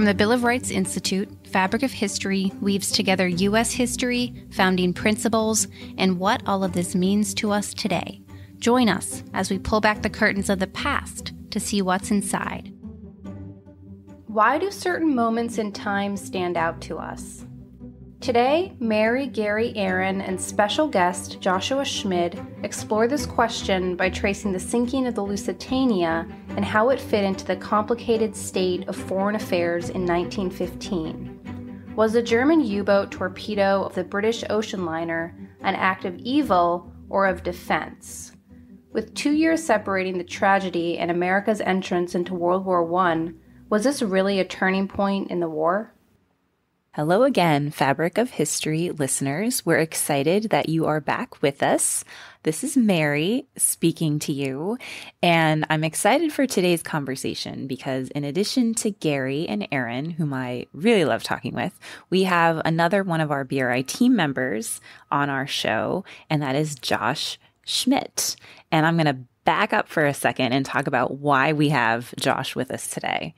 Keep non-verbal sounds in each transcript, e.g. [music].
From the Bill of Rights Institute, Fabric of History weaves together U.S. history, founding principles, and what all of this means to us today. Join us as we pull back the curtains of the past to see what's inside. Why do certain moments in time stand out to us? Today, Mary, Gary, Eryn, and special guest Joshua Schmid explore this question by tracing the sinking of the Lusitania and how it fit into the complicated state of foreign affairs in 1915. Was the German U boat torpedo of the British ocean liner an act of evil or of defense? With two years separating the tragedy and America's entrance into World War I, was this really a turning point in the war? Hello again, Fabric of History listeners. We're excited that you are back with us. This is Mary speaking to you, and I'm excited for today's conversation because, in addition to Gary and Eryn, whom I really love talking with, we have another one of our BRI team members on our show, and that is Josh Schmid. And I'm going to back up for a second and talk about why we have Josh with us today.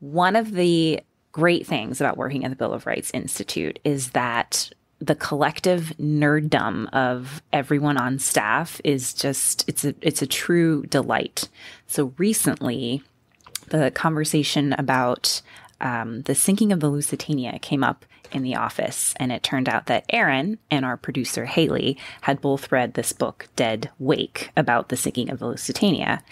One of the great things about working at the Bill of Rights Institute is that the collective nerddom of everyone on staff is just it's a it's a true delight. So recently, the conversation about um, the sinking of the Lusitania came up in the office. And it turned out that Eryn and our producer Haley had both read this book, Dead Wake, about the sinking of the Lusitania.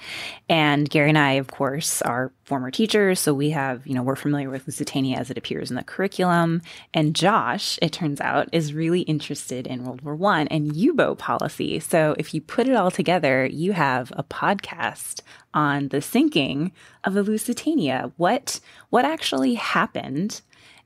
And Gary and I, of course, are former teachers. So we have, you know, we're familiar with Lusitania as it appears in the curriculum. And Josh, it turns out, is really interested in World War One and U-boat policy. So if you put it all together, you have a podcast on the sinking of the Lusitania. What what actually happened?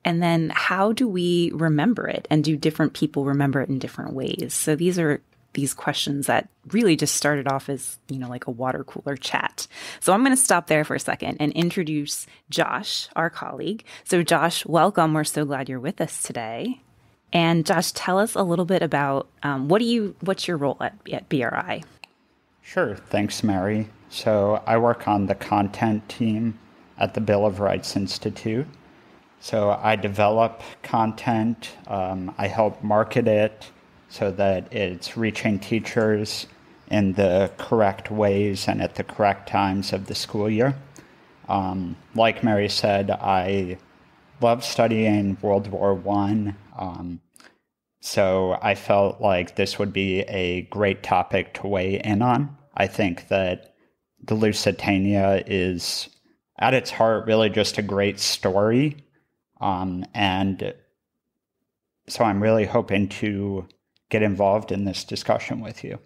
And then how do we remember it? And do different people remember it in different ways? So these are these questions that really just started off as, you know, like a water cooler chat. So I'm going to stop there for a second and introduce Josh, our colleague. So Josh, welcome. We're so glad you're with us today. And Josh, tell us a little bit about um, what do you, what's your role at, at BRI? Sure. Thanks, Mary. So I work on the content team at the Bill of Rights Institute. So I develop content, um, I help market it so that it's reaching teachers in the correct ways and at the correct times of the school year. Um, like Mary said, I love studying World War One, um, so I felt like this would be a great topic to weigh in on. I think that the Lusitania is, at its heart, really just a great story um, and so I'm really hoping to get involved in this discussion with you.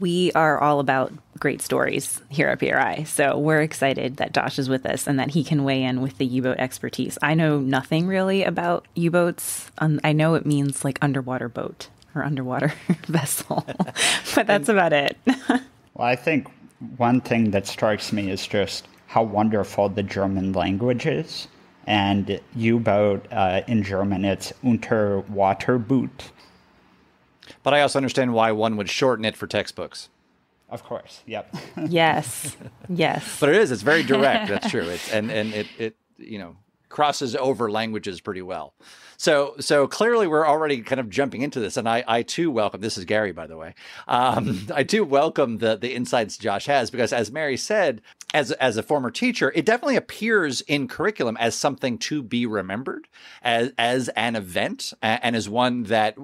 We are all about great stories here at BRI. So we're excited that Josh is with us and that he can weigh in with the U boat expertise. I know nothing really about U boats. Um, I know it means like underwater boat or underwater [laughs] vessel, [laughs] but that's about it. [laughs] well, I think one thing that strikes me is just how wonderful the German language is and U-boat uh, in German it's Unterwasserboot. But I also understand why one would shorten it for textbooks. Of course. Yep. [laughs] yes. Yes. But it is. It's very direct. That's [laughs] true. It's and and it it you know crosses over languages pretty well. So, so clearly we're already kind of jumping into this, and I, I too welcome. This is Gary, by the way. Um, [laughs] I do welcome the the insights Josh has because, as Mary said, as as a former teacher, it definitely appears in curriculum as something to be remembered, as as an event, and as one that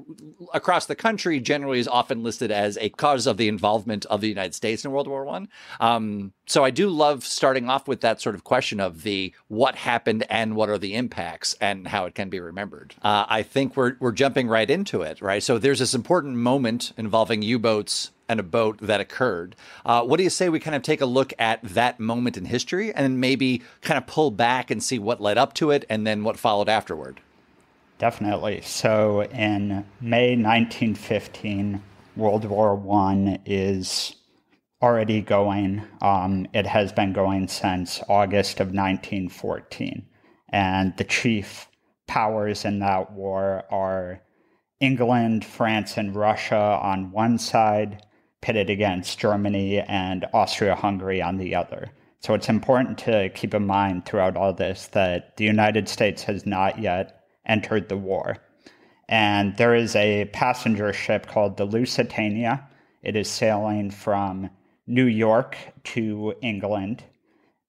across the country generally is often listed as a cause of the involvement of the United States in World War One. Um, so I do love starting off with that sort of question of the what happened and what are the impacts and how it can be remembered. Uh, I think we're we're jumping right into it, right? So there's this important moment involving U-boats and a boat that occurred. Uh, what do you say we kind of take a look at that moment in history and maybe kind of pull back and see what led up to it and then what followed afterward? Definitely. So in May 1915, World War One is already going. Um, it has been going since August of 1914, and the chief powers in that war are England, France, and Russia on one side, pitted against Germany and Austria Hungary on the other. So it's important to keep in mind throughout all this that the United States has not yet entered the war. And there is a passenger ship called the Lusitania. It is sailing from New York to England.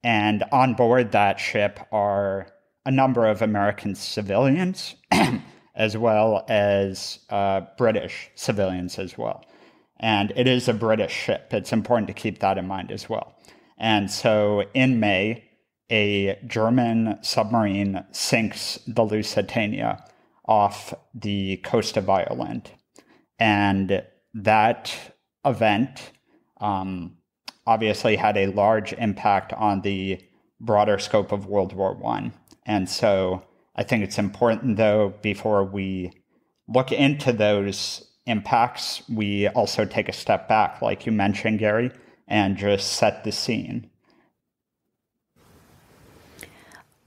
And on board that ship are a number of American civilians, [clears throat] as well as uh, British civilians as well. And it is a British ship. It's important to keep that in mind as well. And so in May, a German submarine sinks the Lusitania off the coast of Ireland. And that event um, obviously had a large impact on the broader scope of World War One. And so I think it's important, though, before we look into those impacts, we also take a step back, like you mentioned, Gary, and just set the scene.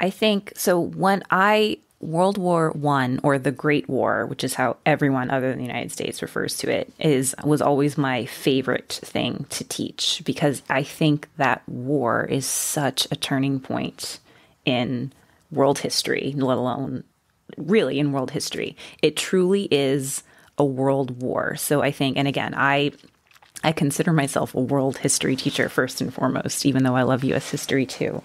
I think so. When I World War One or the Great War, which is how everyone other than the United States refers to it, is was always my favorite thing to teach because I think that war is such a turning point in world history, let alone really in world history. It truly is a world war. So I think, and again, I I consider myself a world history teacher first and foremost, even though I love US history too.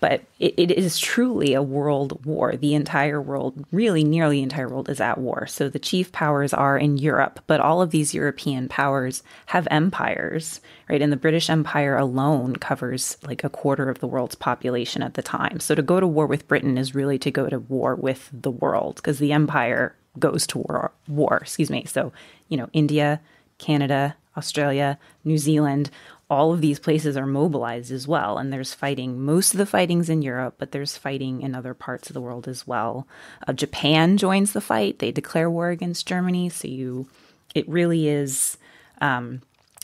But it, it is truly a world war. The entire world, really nearly the entire world, is at war. So the chief powers are in Europe, but all of these European powers have empires, right? And the British Empire alone covers like a quarter of the world's population at the time. So to go to war with Britain is really to go to war with the world because the empire goes to war, war, excuse me. So, you know, India, Canada, Australia, New Zealand, all of these places are mobilized as well. And there's fighting. Most of the fighting's in Europe, but there's fighting in other parts of the world as well. Uh, Japan joins the fight. They declare war against Germany. So you, it really is. Um,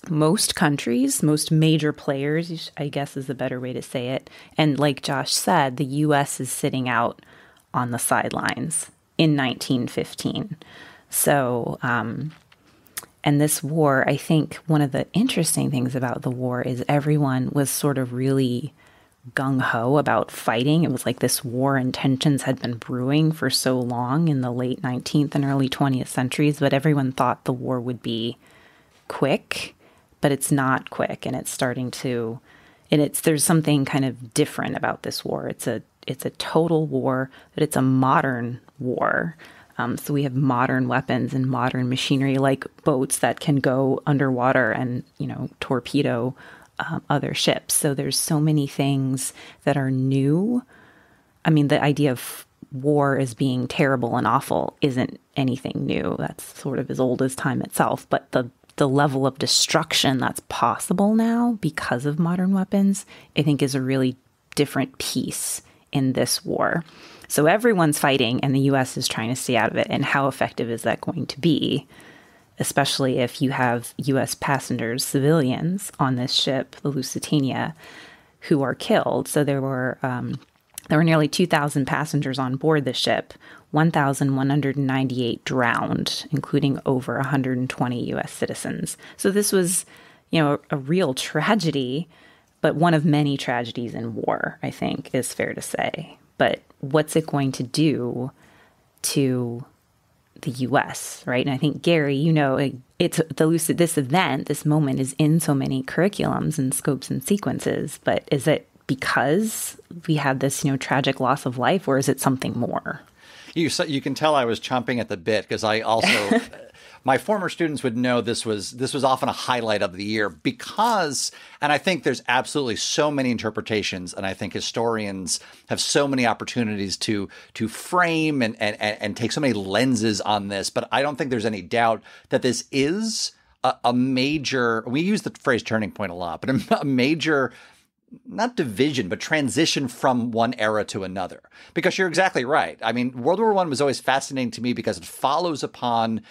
most countries, most major players, I guess is the better way to say it. And like Josh said, the US is sitting out on the sidelines in 1915. So, um, and this war, I think one of the interesting things about the war is everyone was sort of really gung ho about fighting. It was like this war and tensions had been brewing for so long in the late 19th and early 20th centuries, but everyone thought the war would be quick, but it's not quick and it's starting to and it's there's something kind of different about this war. It's a it's a total war, but it's a modern war. Um, so we have modern weapons and modern machinery like boats that can go underwater and you know torpedo um, other ships. So there's so many things that are new. I mean, the idea of war as being terrible and awful isn't anything new. That's sort of as old as time itself. But the the level of destruction that's possible now because of modern weapons, I think, is a really different piece in this war. So everyone's fighting, and the US is trying to stay out of it. And how effective is that going to be? Especially if you have US passengers, civilians on this ship, the Lusitania, who are killed. So there were. Um, there were nearly 2,000 passengers on board the ship, 1,198 drowned, including over 120 US citizens. So this was, you know, a, a real tragedy, but one of many tragedies in war, I think is fair to say but what's it going to do to the US, right? And I think Gary, you know, it's the lucid this event, this moment is in so many curriculums and scopes and sequences, but is it because we had this, you know, tragic loss of life or is it something more? You you can tell I was chomping at the bit because I also [laughs] my former students would know this was this was often a highlight of the year because and I think there's absolutely so many interpretations and I think historians have so many opportunities to to frame and and and take so many lenses on this but I don't think there's any doubt that this is a, a major we use the phrase turning point a lot but a, [laughs] a major not division, but transition from one era to another. Because you're exactly right. I mean, World War One was always fascinating to me because it follows upon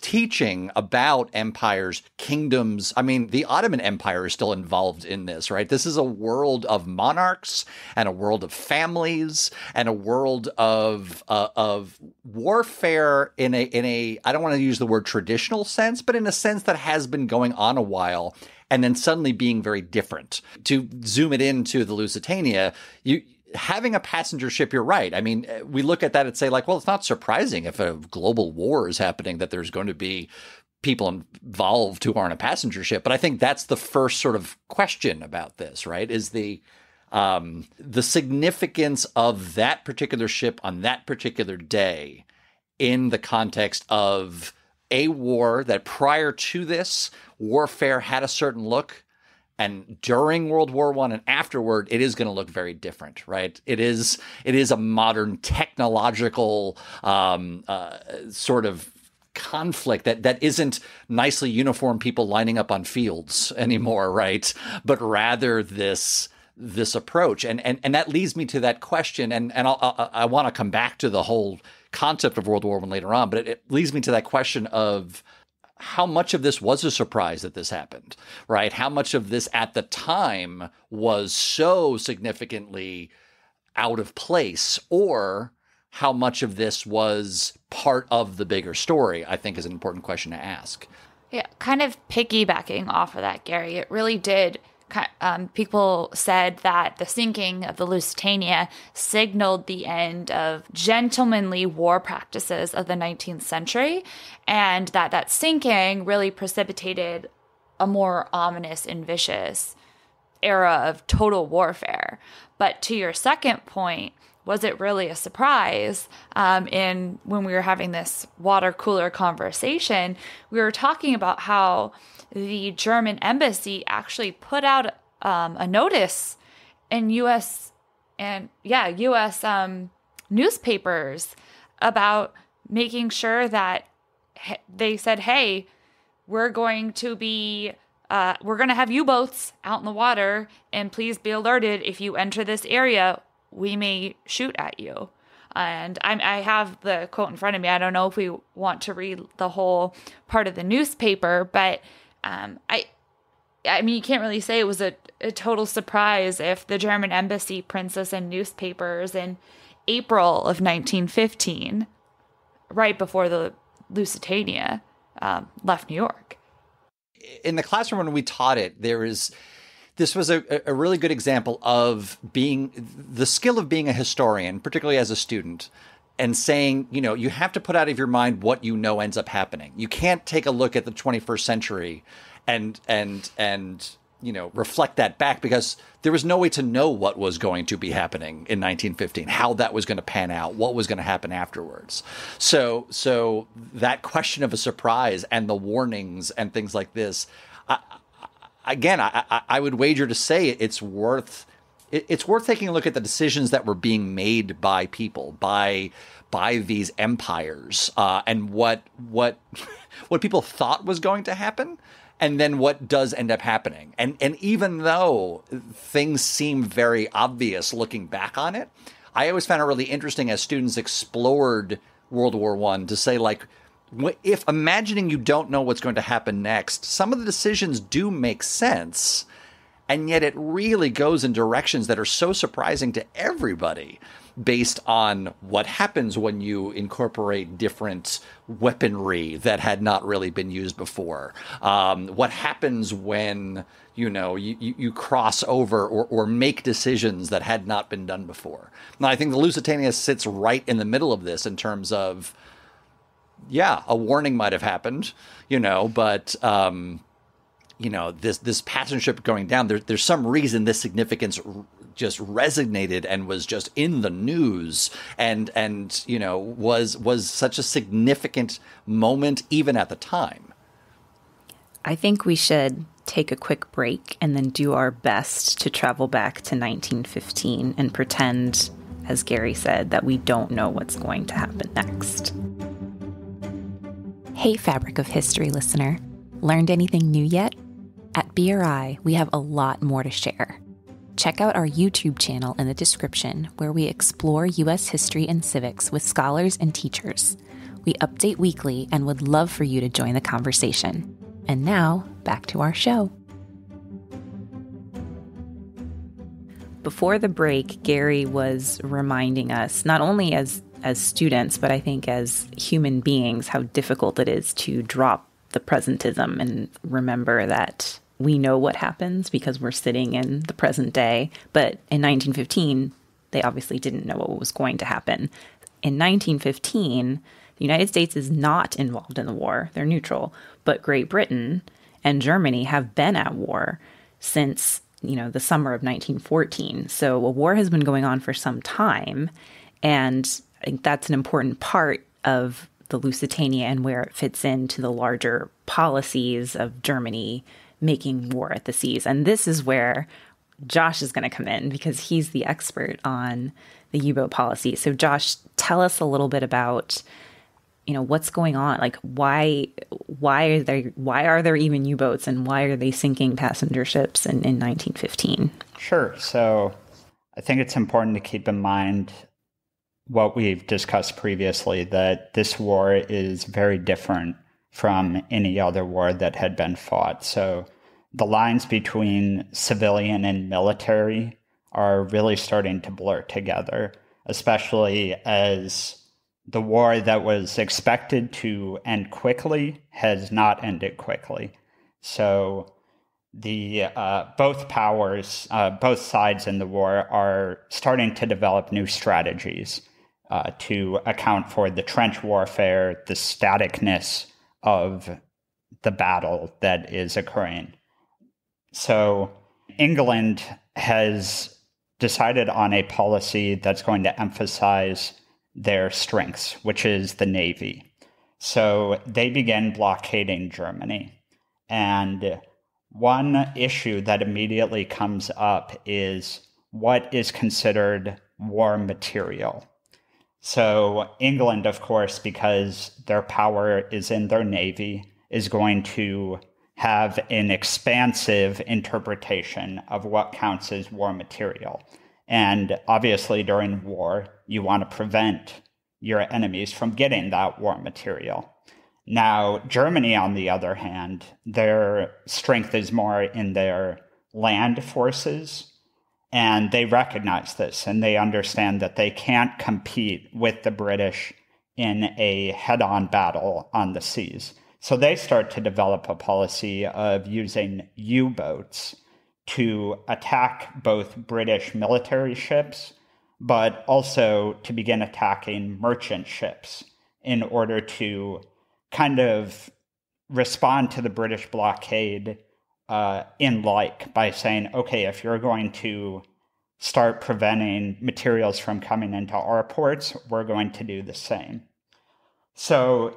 teaching about empires, kingdoms. I mean, the Ottoman Empire is still involved in this, right? This is a world of monarchs and a world of families and a world of uh, of warfare in a in a I don't want to use the word traditional sense, but in a sense that has been going on a while. and then suddenly being very different. To zoom it into the Lusitania, you having a passenger ship, you're right. I mean, we look at that and say, like, well, it's not surprising if a global war is happening that there's going to be people involved who aren't a passenger ship. But I think that's the first sort of question about this, right? Is the um, the significance of that particular ship on that particular day in the context of a war that prior to this warfare had a certain look and during world war one and afterward it is going to look very different right? It is it is a modern technological um, uh, sort of conflict that that isn't nicely uniformed people lining up on fields [laughs] anymore right? But rather this this approach. And and and that leads me to that question and and I'll, i i want to come back to the whole concept of world war one later on but it, it leads me to that question of how much of this was a surprise that this happened right? How much of this at the time was so significantly out of place or how much of this was part of the bigger story i think is an important question to ask. Yeah kind of piggybacking off of that gary it really did um, people said that the sinking of the Lusitania signaled the end of gentlemanly war practices of the 19th century, and that that sinking really precipitated a more ominous and vicious era of total warfare. But to your second point, was it really a surprise? Um, in when we were having this water cooler conversation, we were talking about how the German embassy actually put out um, a notice in U.S. and yeah, U.S. Um, newspapers about making sure that they said, "Hey, we're going to be." Uh, we're going to have U boats out in the water, and please be alerted if you enter this area, we may shoot at you. And I'm, I have the quote in front of me. I don't know if we want to read the whole part of the newspaper, but um, I, I mean, you can't really say it was a, a total surprise if the German embassy prints us in newspapers in April of 1915, right before the Lusitania um, left New York. In the classroom when we taught it, there is this was a, a really good example of being the skill of being a historian, particularly as a student, and saying, you know, you have to put out of your mind what you know ends up happening. You can't take a look at the 21st century and and and you know reflect that back because there was no way to know what was going to be happening in 1915 how that was going to pan out what was going to happen afterwards so so that question of a surprise and the warnings and things like this I, again I, I, I would wager to say it's worth it's worth taking a look at the decisions that were being made by people by by these empires uh, and what what [laughs] what people thought was going to happen and then what does end up happening. And and even though things seem very obvious looking back on it i always found it really interesting as students explored world war one to say like if imagining you don't know what's going to happen next some of the decisions do make sense and yet it really goes in directions that are so surprising to everybody based on what happens when you incorporate different weaponry that had not really been used before. Um, what happens when you know you, you, cross over or, or make decisions that had not been done before. Now, I think the Lusitania sits right in the middle of this in terms of, yeah, a warning might have happened, you know, but um, you know this this passenger going down there, there's some reason this significance just resonated and was just in the news. And and you know was was such a significant moment even at the time. I think we should take a quick break and then do our best to travel back to 1915 and pretend as gary said that we don't know what's going to happen next. Hey fabric of history listener. Learned anything new yet at BRI, we have a lot more to share. Check out our YouTube channel in the description where we explore U.S. history and civics with scholars and teachers. We update weekly and would love for you to join the conversation. And now, back to our show. Before the break, Gary was reminding us, not only as, as students, but I think as human beings, how difficult it is to drop the presentism and remember that we know what happens because we're sitting in the present day. But in 1915, they obviously didn't know what was going to happen. In 1915, the United States is not involved in the war, they're neutral. But Great Britain and Germany have been at war since you know the summer of 1914 so a war has been going on for some time and i think that's an important part of the lusitania and where it fits into the larger policies of germany making war at the seas. And this is where josh is going to come in because he's the expert on the u-boat policy. So josh tell us a little bit about you know what's going on? Like why why are there why are there even u-boats and why are they sinking passenger ships in, in 1915 sure. So i think it's important to keep in mind what we've discussed previously that this war is very different from any other war that had been fought. So the lines between civilian and military are really starting to blur together especially as the war that was expected to end quickly has not ended quickly. So the uh, both powers, uh, both sides in the war, are starting to develop new strategies uh, to account for the trench warfare, the staticness of the battle that is occurring. So England has decided on a policy that's going to emphasize their strengths, which is the Navy. So they began blockading Germany. And one issue that immediately comes up is what is considered war material. So, England, of course, because their power is in their navy, is going to have an expansive interpretation of what counts as war material. And obviously, during war, you want to prevent your enemies from getting that war material. Now, Germany, on the other hand, their strength is more in their land forces, and they recognize this and they understand that they can't compete with the British in a head on battle on the seas. So they start to develop a policy of using U boats to attack both British military ships, but also to begin attacking merchant ships in order to kind of respond to the British blockade uh, in like by saying, okay, if you're going to start preventing materials from coming into our ports, we're going to do the same. So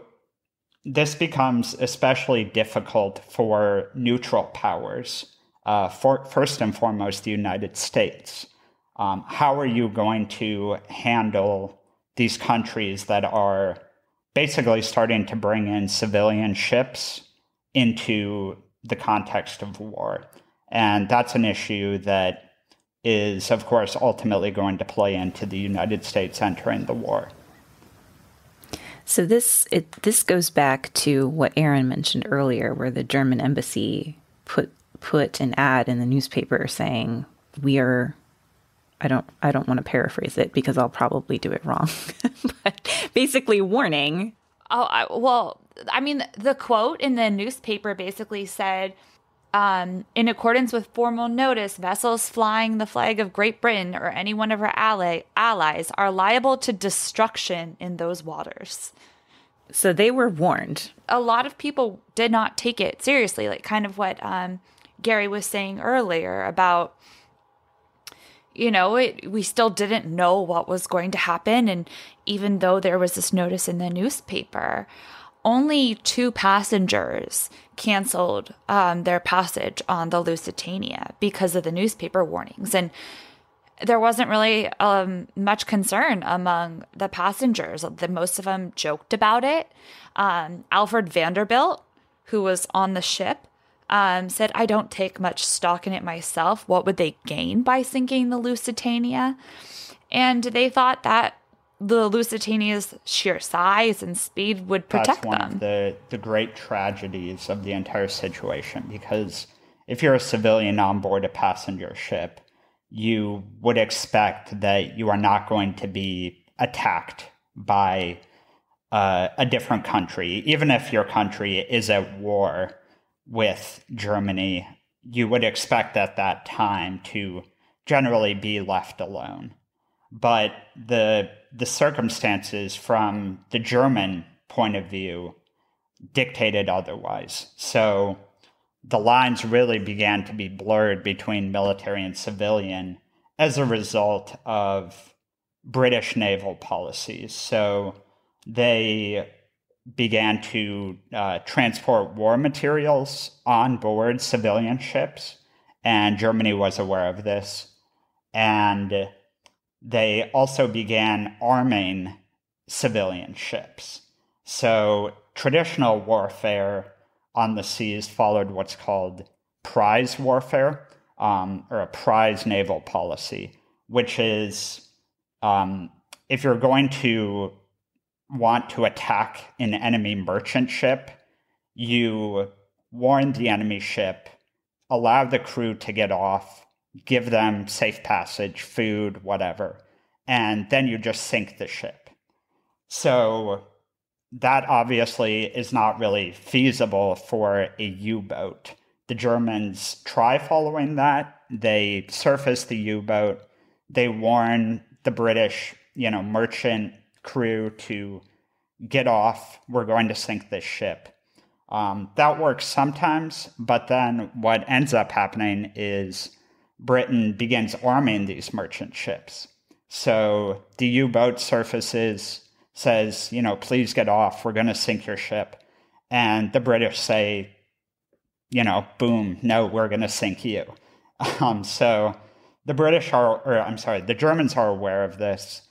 this becomes especially difficult for neutral powers uh, for, first and foremost, the United States. Um, how are you going to handle these countries that are basically starting to bring in civilian ships into the context of war? And that's an issue that is, of course, ultimately going to play into the United States entering the war. So this it, this goes back to what Eryn mentioned earlier, where the German embassy put put an ad in the newspaper saying we are I don't I don't want to paraphrase it because I'll probably do it wrong. [laughs] but basically warning. Oh, I, well, I mean the quote in the newspaper basically said um, in accordance with formal notice, vessels flying the flag of Great Britain or any one of her ally- allies are liable to destruction in those waters. So they were warned. A lot of people did not take it seriously, like kind of what um, Gary was saying earlier about you know, it, we still didn't know what was going to happen. And even though there was this notice in the newspaper, only two passengers canceled um, their passage on the Lusitania because of the newspaper warnings. And there wasn't really um, much concern among the passengers. The, most of them joked about it. Um, Alfred Vanderbilt, who was on the ship, um, said, I don't take much stock in it myself. What would they gain by sinking the Lusitania? And they thought that the Lusitania's sheer size and speed would protect That's one them. Of the, the great tragedies of the entire situation because if you're a civilian on board a passenger ship, you would expect that you are not going to be attacked by uh, a different country, even if your country is at war with Germany you would expect at that time to generally be left alone. But the the circumstances from the German point of view dictated otherwise. So the lines really began to be blurred between military and civilian as a result of British naval policies. So they began to uh, transport war materials on board civilian ships, and Germany was aware of this. And they also began arming civilian ships. So traditional warfare on the seas followed what's called prize warfare um, or a prize naval policy, which is um, if you're going to want to attack an enemy merchant ship, you warn the enemy ship, allow the crew to get off, give them safe passage, food, whatever, and then you just sink the ship. So that obviously is not really feasible for a U boat. The Germans try following that. They surface the U boat. They warn the British, you know, merchant crew to get off. We're going to sink this ship. Um, that works sometimes, but then what ends up happening is Britain begins arming these merchant ships. So the U boat surfaces, says, you know, please get off. We're going to sink your ship. And the British say, you know, boom, no, we're going to sink you. [laughs] Um, so the British are, or I'm sorry, the Germans are aware of this.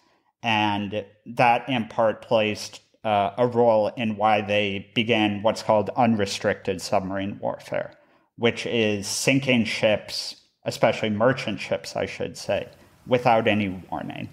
And that in part placed uh, a role in why they began what's called unrestricted submarine warfare, which is sinking ships, especially merchant ships, I should say, without any warning.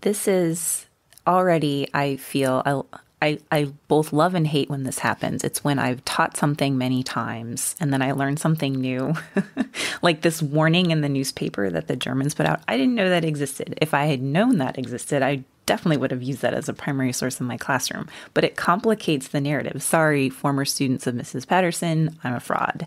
This is already, I feel, I, I, I both love and hate when this happens. It's when I've taught something many times and then I learn something new. [laughs] like this warning in the newspaper that the Germans put out. I didn't know that existed. If I had known that existed, I definitely would have used that as a primary source in my classroom. But it complicates the narrative. Sorry, former students of Mrs. Patterson, I'm a fraud.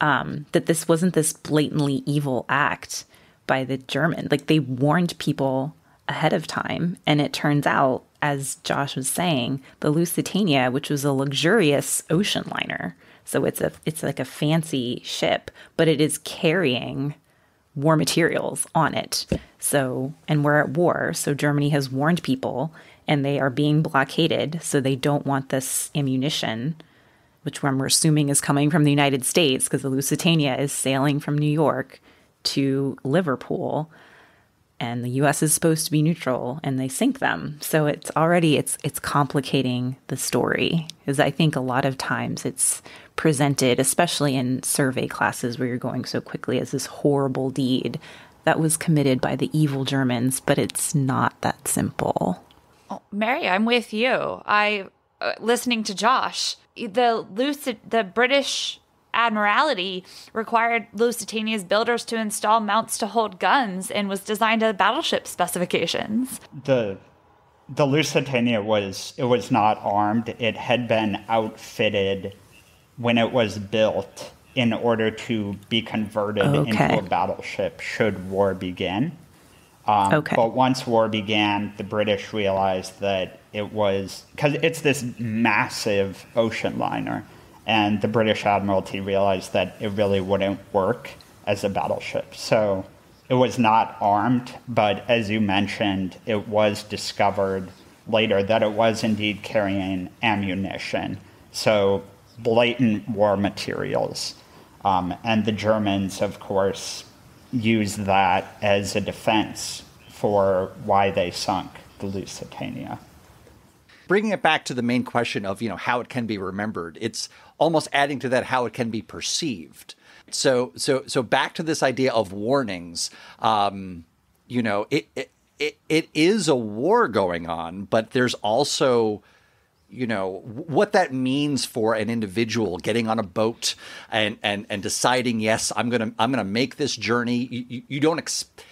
Um, that this wasn't this blatantly evil act by the German. Like they warned people ahead of time. And it turns out, as Josh was saying, the Lusitania, which was a luxurious ocean liner, so it's a it's like a fancy ship, but it is carrying war materials on it. So, and we're at war, so Germany has warned people and they are being blockaded, so they don't want this ammunition, which we're assuming is coming from the United States because the Lusitania is sailing from New York to Liverpool and the US is supposed to be neutral and they sink them. So it's already it's it's complicating the story. Because I think a lot of times it's presented, especially in survey classes where you're going so quickly as this horrible deed that was committed by the evil Germans, but it's not that simple. Oh, Mary, I'm with you. I uh, listening to Josh. The lucid the British Admiralty required Lusitania's builders to install mounts to hold guns and was designed to battleship specifications. The the Lusitania was it was not armed. It had been outfitted when it was built in order to be converted okay. into a battleship should war begin. Um, okay. But once war began, the British realized that it was because it's this massive ocean liner and the British Admiralty realized that it really wouldn't work as a battleship. So it was not armed, but as you mentioned, it was discovered later that it was indeed carrying ammunition. So blatant war materials. Um, and the Germans, of course, used that as a defense for why they sunk the Lusitania bringing it back to the main question of you know how it can be remembered it's almost adding to that how it can be perceived so so so back to this idea of warnings um you know it it it, it is a war going on but there's also you know what that means for an individual getting on a boat and and and deciding yes i'm gonna i'm gonna make this journey. You, you, you don't expect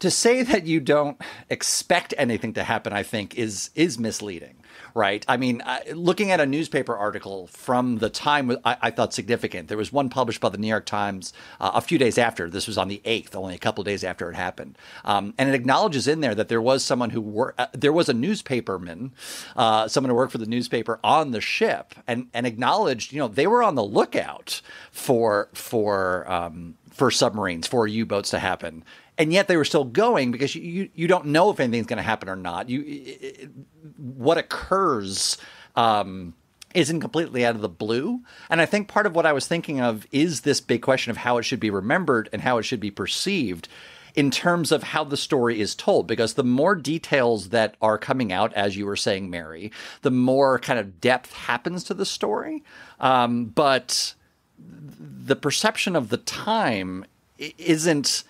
to say that you don't expect anything to happen, I think, is is misleading, right? I mean, looking at a newspaper article from the time I, I, thought significant. There was one published by the New York Times uh, a few days after. This was on the 8th, only a couple days after it happened. Um, and it acknowledges in there that there was someone who worked, uh, there was a newspaperman, uh, someone who worked for the newspaper on the ship and, and acknowledged, you know, they were on the lookout for, for, um, for submarines, for U boats to happen and yet they were still going because you you, don't know if anything's going to happen or not. You it, what occurs um, isn't completely out of the blue, and I think part of what I was thinking of is this big question of how it should be remembered and how it should be perceived in terms of how the story is told. Because the more details that are coming out as you were saying mary the more kind of depth happens to the story. Um, but the perception of the time isn't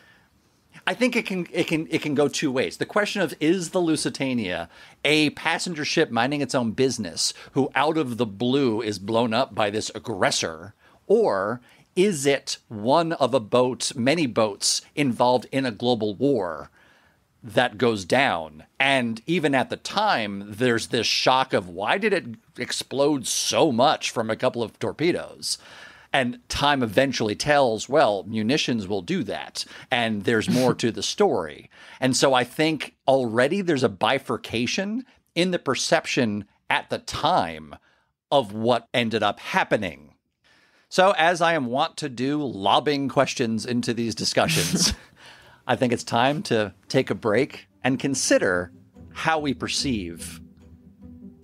I think it can it can it can go two ways. The question of is the Lusitania a passenger ship minding its own business who out of the blue is blown up by this aggressor or is it one of a boat, many boats involved in a global war that goes down? And even at the time, there's this shock of why did it explode so much from a couple of torpedoes? And time eventually tells, well, munitions will do that. And there's more [laughs] to the story. And so I think already there's a bifurcation in the perception at the time of what ended up happening. So, as I am wont to do, lobbing questions into these discussions, [laughs] I think it's time to take a break and consider how we perceive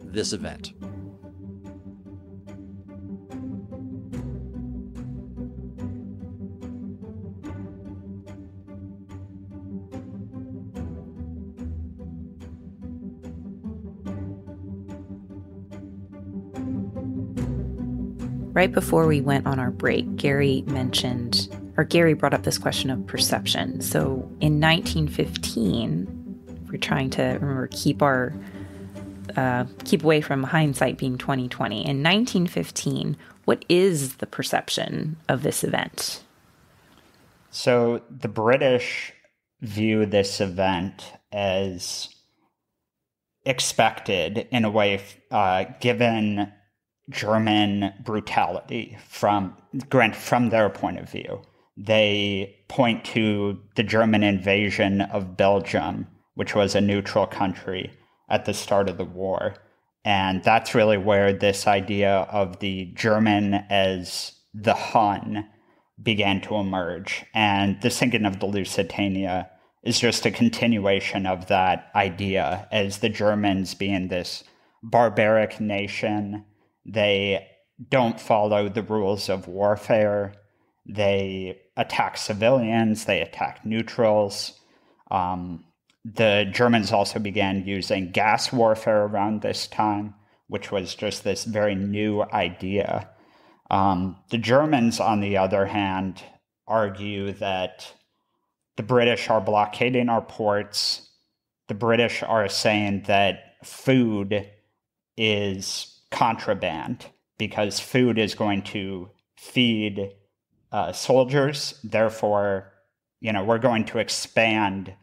this event. Right before we went on our break, Gary mentioned, or Gary brought up this question of perception. So in 1915, we're trying to remember keep our uh, keep away from hindsight being 2020. In 1915, what is the perception of this event? So the British view this event as expected in a way, uh, given German brutality from grant from their point of view. They point to the German invasion of Belgium, which was a neutral country at the start of the war. And that's really where this idea of the German as the Hun began to emerge. And the sinking of the Lusitania is just a continuation of that idea as the Germans being this barbaric nation they don't follow the rules of warfare. They attack civilians, they attack neutrals. Um, the Germans also began using gas warfare around this time, which was just this very new idea. Um, the Germans, on the other hand, argue that the British are blockading our ports. The British are saying that food is contraband because food is going to feed uh, soldiers. Therefore, you know, we're going to expand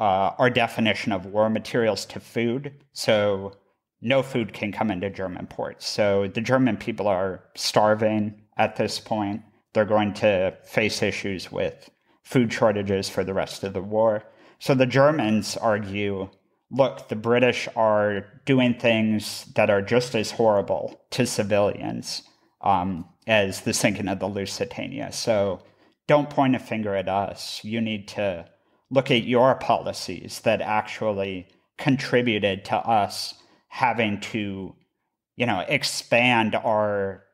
uh, our definition of war materials to food. So no food can come into German ports. So the German people are starving at this point. They're going to face issues with food shortages for the rest of the war. So the Germans argue look, the British are doing things that are just as horrible to civilians um, as the sinking of the Lusitania. So don't point a finger at us. You need to look at your policies that actually contributed to us having to, you know, expand our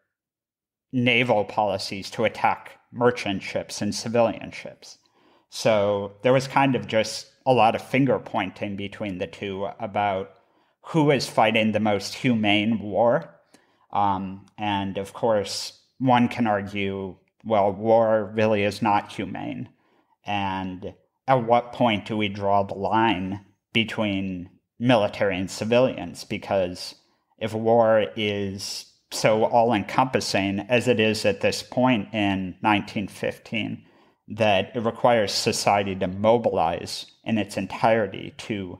naval policies to attack merchant ships and civilian ships. So there was kind of just a lot of finger pointing between the two about who is fighting the most humane war. Um, and of course, one can argue, well, war really is not humane. And at what point do we draw the line between military and civilians? Because if war is so all encompassing as it is at this point in 1915, that it requires society to mobilize in its entirety to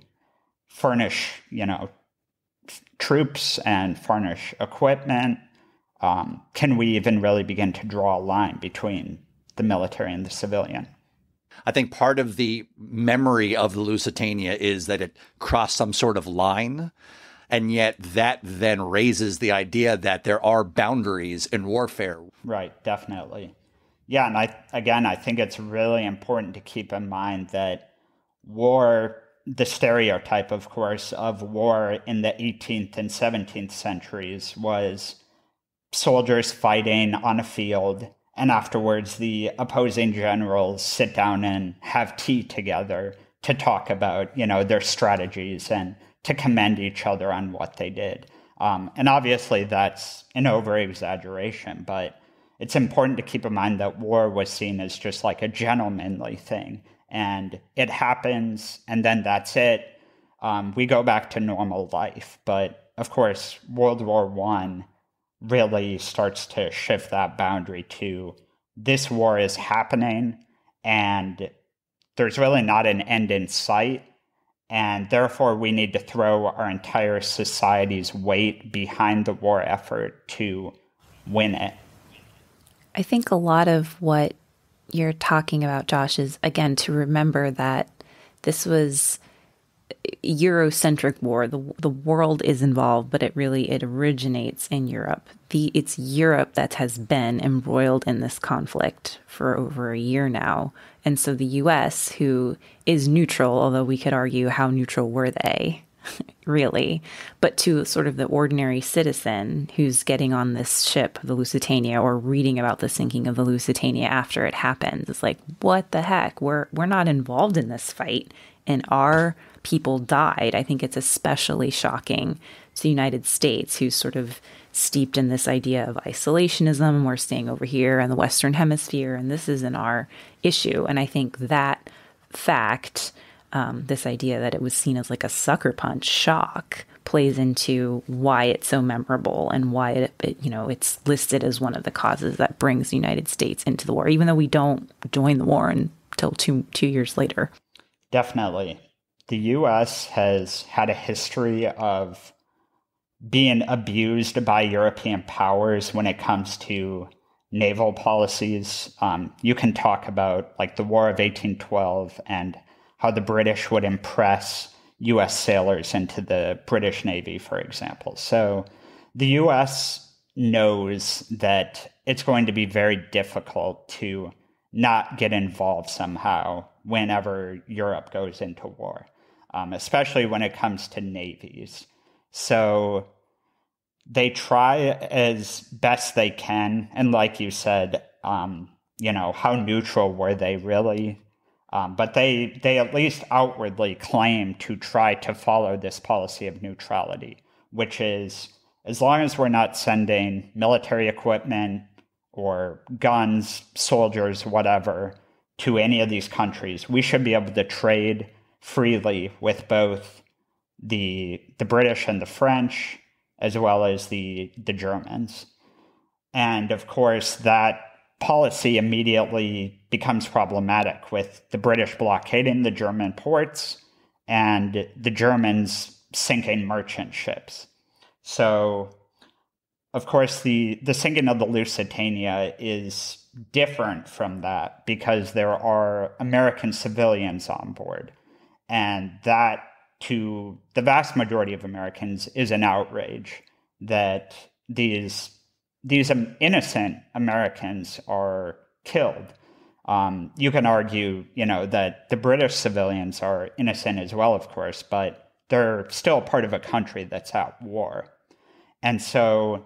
furnish, you know, troops and furnish equipment? Um, can we even really begin to draw a line between the military and the civilian? I think part of the memory of the Lusitania is that it crossed some sort of line. And yet that then raises the idea that there are boundaries in warfare. Right, definitely. Yeah, and I again I think it's really important to keep in mind that war the stereotype of course of war in the 18th and 17th centuries was soldiers fighting on a field and afterwards the opposing generals sit down and have tea together to talk about you know their strategies and to commend each other on what they did. Um, and obviously that's an over exaggeration but it's important to keep in mind that war was seen as just like a gentlemanly thing and it happens and then that's it. Um, we go back to normal life but of course world war one really starts to shift that boundary to this war is happening and there's really not an end in sight and therefore we need to throw our entire society's weight behind the war effort to win it I think a lot of what you're talking about, Josh, is again to remember that this was Eurocentric war. The the world is involved, but it really it originates in Europe. The it's Europe that has been embroiled in this conflict for over a year now. And so the US, who is neutral, although we could argue how neutral were they, [laughs] really, but to sort of the ordinary citizen who's getting on this ship, the Lusitania, or reading about the sinking of the Lusitania after it happens. It's like, what the heck? We're we're not involved in this fight, and our people died. I think it's especially shocking to the United States, who's sort of steeped in this idea of isolationism. We're staying over here in the Western Hemisphere, and this isn't our issue. And I think that fact um, this idea that it was seen as like a sucker punch shock plays into why it's so memorable and why it, it, you know it's listed as one of the causes that brings the United States into the war, even though we don't join the war until two two years later. Definitely, the U.S. has had a history of being abused by European powers when it comes to naval policies. Um, you can talk about like the War of 1812 and how the British would impress US sailors into the British Navy, for example. So the US knows that it's going to be very difficult to not get involved somehow whenever Europe goes into war, um, especially when it comes to navies. So they try as best they can. And like you said, um, you know, how neutral were they really? Um, but they, they at least outwardly claim to try to follow this policy of neutrality, which is as long as we're not sending military equipment or guns, soldiers, whatever, to any of these countries, we should be able to trade freely with both the the British and the French, as well as the the Germans. And of course, that policy immediately becomes problematic with the British blockading the German ports and the Germans sinking merchant ships. So, of course, the, the sinking of the Lusitania is different from that because there are American civilians on board. And that, to the vast majority of Americans, is an outrage that these these innocent Americans are killed. Um, you can argue, you know, that the British civilians are innocent as well, of course, but they're still part of a country that's at war. And so,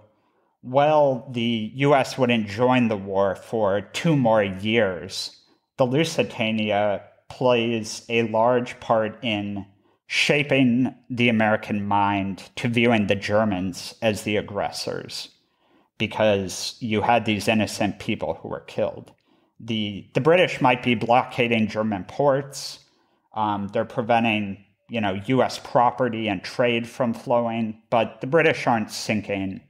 while the U.S. wouldn't join the war for two more years, the Lusitania plays a large part in shaping the American mind to viewing the Germans as the aggressors because you had these innocent people who were killed. The, the British might be blockading German ports. Um, they're preventing, you know, U.S. property and trade from flowing, but the British aren't sinking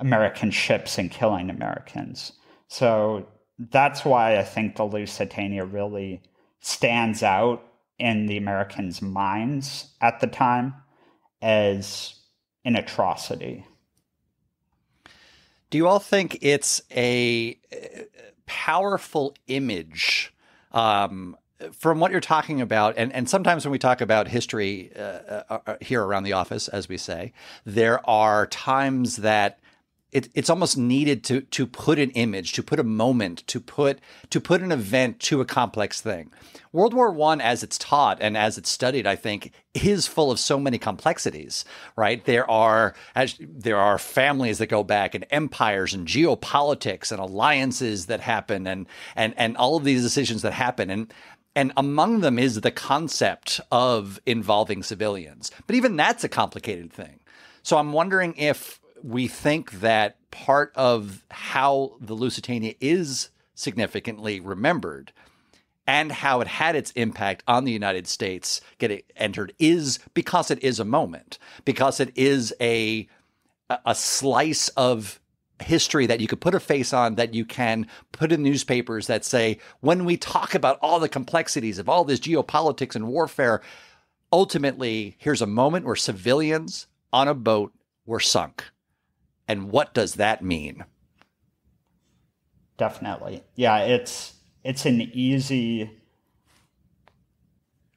American ships and killing Americans. So that's why I think the Lusitania really stands out in the Americans' minds at the time as an atrocity. Do you all think it's a powerful image um, from what you're talking about? And, and sometimes when we talk about history uh, uh, uh here around the office, as we say, there are times that it, it's almost needed to to put an image, to put a moment, to put to put an event to a complex thing. World War One, as it's taught and as it's studied, I think, is full of so many complexities. Right? There are as, there are families that go back, and empires, and geopolitics, and alliances that happen, and and and all of these decisions that happen, and and among them is the concept of involving civilians. But even that's a complicated thing. So I'm wondering if we think that part of how the Lusitania is significantly remembered and how it had its impact on the United States getting entered is because it is a moment, because it is a a slice of history that you could put a face on that you can put in newspapers that say when we talk about all the complexities of all this geopolitics and warfare ultimately here's a moment where civilians on a boat were sunk and what does that mean? Definitely. Yeah, it's it's an easy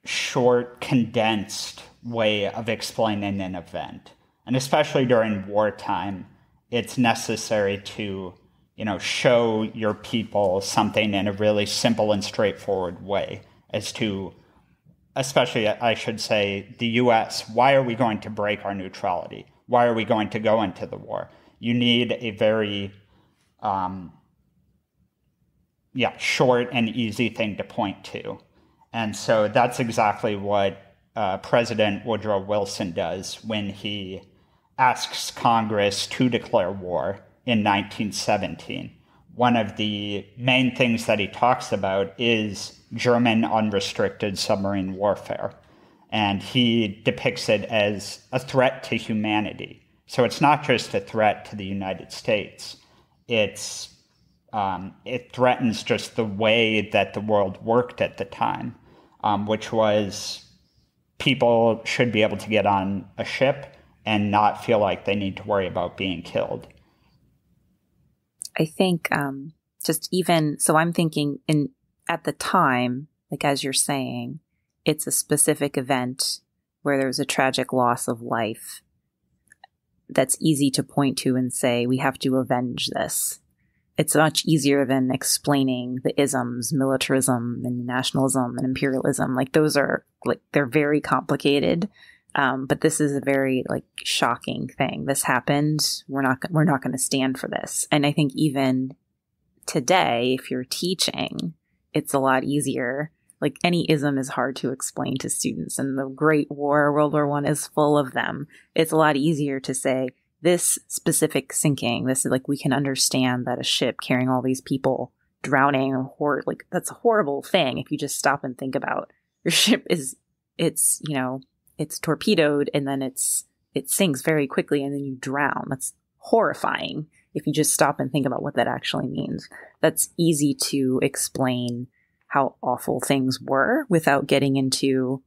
short condensed way of explaining an event. And especially during wartime, it's necessary to, you know, show your people something in a really simple and straightforward way as to especially I should say the US, why are we going to break our neutrality? Why are we going to go into the war? You need a very, um, yeah, short and easy thing to point to. And so that's exactly what uh, President Woodrow Wilson does when he asks Congress to declare war in 1917. One of the main things that he talks about is German unrestricted submarine warfare and he depicts it as a threat to humanity. So it's not just a threat to the United States. It's um, it threatens just the way that the world worked at the time, um, which was people should be able to get on a ship and not feel like they need to worry about being killed. I think um, just even so, I'm thinking in at the time, like as you're saying, it's a specific event where there was a tragic loss of life that's easy to point to and say, we have to avenge this. It's much easier than explaining the isms, militarism and nationalism and imperialism. Like those are like, they're very complicated. Um, but this is a very like shocking thing. This happened. We're not, we're not going to stand for this. And I think even today, if you're teaching, it's a lot easier like any ism is hard to explain to students and the great war world war one is full of them. It's a lot easier to say this specific sinking this is like we can understand that a ship carrying all these people drowning or like that's a horrible thing if you just stop and think about [laughs] your ship is it's you know it's torpedoed and then it's it sinks very quickly and then you drown. That's horrifying if you just stop and think about what that actually means. That's easy to explain how awful things were without getting into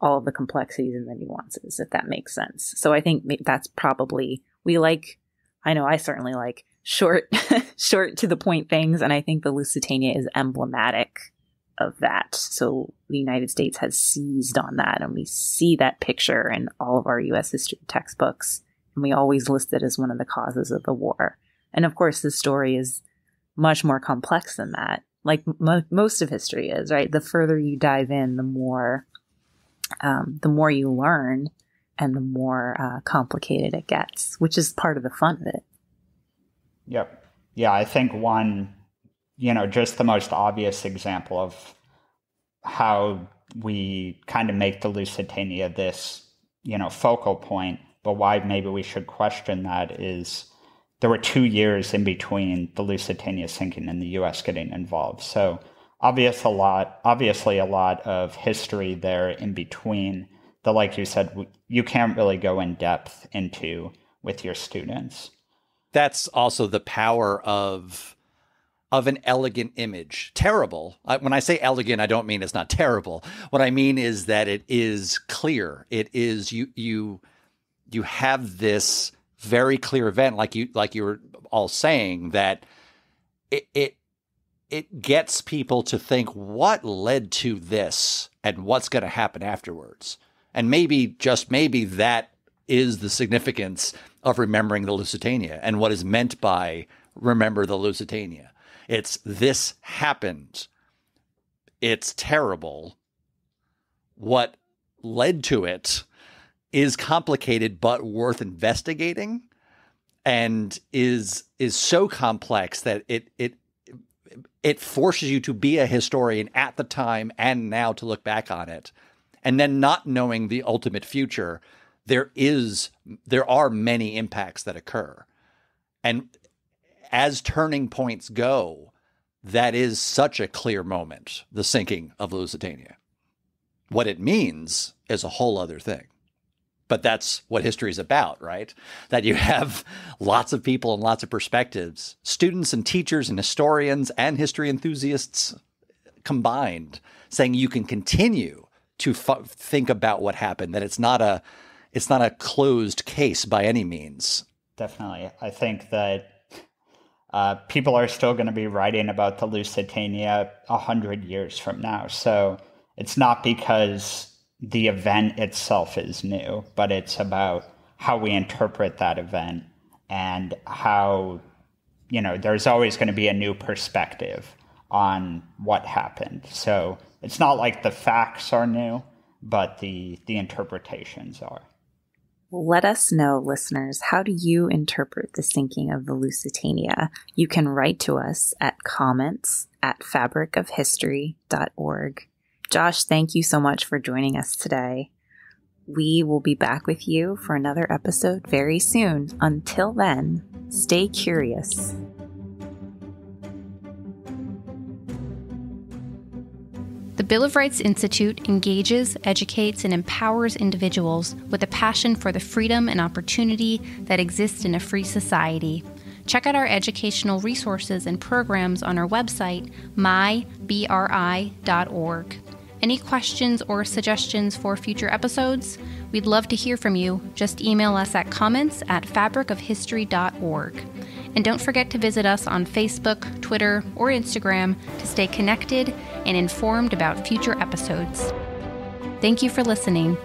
all of the complexities and the nuances, if that makes sense. So I think that's probably, we like, I know I certainly like short, [laughs] short to the point things. And I think the Lusitania is emblematic of that. So the United States has seized on that. And we see that picture in all of our US history textbooks. And we always list it as one of the causes of the war. And of course, the story is much more complex than that like m- most of history is, right? The further you dive in, the more, um, the more you learn and the more uh, complicated it gets, which is part of the fun of it. Yep. Yeah, I think one, you know, just the most obvious example of how we kind of make the Lusitania this, you know, focal point, but why maybe we should question that is there were two years in between the Lusitania sinking and the U.S. getting involved. So obvious a lot, obviously a lot of history there in between that, like you said, you can't really go in depth into with your students. That's also the power of of an elegant image. Terrible. When I say elegant, I don't mean it's not terrible. What I mean is that it is clear. It is you you you have this very clear event, like you like you were all saying, that it it it gets people to think what led to this and what's going to happen afterwards. And maybe, just maybe, that is the significance of remembering the Lusitania and what is meant by remember the Lusitania. It's this happened. It's terrible. What led to it is complicated but worth investigating and is is so complex that it it it forces you to be a historian at the time and now to look back on it. And then not knowing the ultimate future there is there are many impacts that occur. And as turning points go that is such a clear moment the sinking of lusitania. What it means is a whole other thing but that's what history is about, right? That you have lots of people and lots of perspectives, students and teachers and historians and history enthusiasts combined, saying you can continue to f- think about what happened. That it's not a it's not a closed case by any means. Definitely, I think that uh, people are still going to be writing about the Lusitania a hundred years from now. So it's not because the event itself is new, but it's about how we interpret that event and how, you know, there's always going to be a new perspective on what happened. So it's not like the facts are new, but the, the interpretations are. Let us know, listeners, how do you interpret the sinking of the Lusitania? You can write to us at comments at fabricofhistory.org. Josh, thank you so much for joining us today. We will be back with you for another episode very soon. Until then, stay curious. The Bill of Rights Institute engages, educates, and empowers individuals with a passion for the freedom and opportunity that exists in a free society. Check out our educational resources and programs on our website, mybri.org. Any questions or suggestions for future episodes? We'd love to hear from you. Just email us at comments at fabricofhistory.org. And don't forget to visit us on Facebook, Twitter, or Instagram to stay connected and informed about future episodes. Thank you for listening.